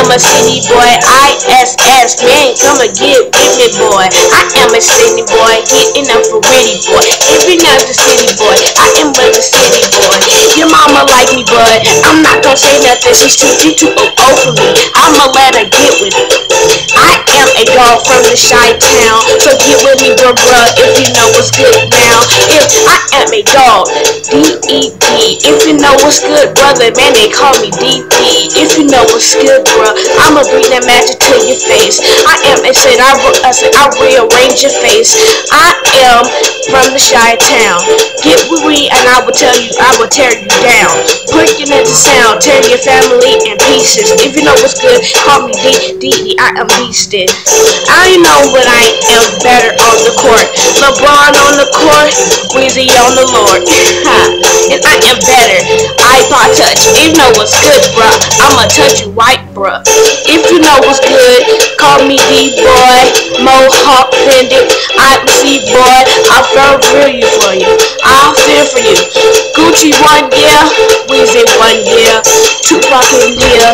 am a city boy, ISS, man, come and get with me, boy. I am a city boy, getting up for pretty boy. Every night the city boy, I am with the city boy. Your mama like me, but I'm not gonna say nothing. She's too, too, too for me. I'ma let her get with it. I am a dog from the Chi-Town, so get with me, bruh, bruh, I a dog, D-E-D. If you know what's good, brother, man, they call me D-D. If you know what's good, bruh, I'ma bring that magic to your face. I am a said I, I said I rearrange your face. I am from the Chi-Town. Get with me and I will tell you, I will tear you down. Put Breaking into sound, tear your family in pieces. If you know what's good, call me D D D. I am beasted. I know but I am better on the court. LeBron on the court, Weezy on the Lord. and I am better. iPod touch. If you know what's good, bruh, I'ma touch you white, bruh. If you know what's good, call me D-boy, Mohawk Bandit, I'm C-boy. I'll feel you for you. I'll feel for you. Gucci one year, Weezy one year, Tupac in year.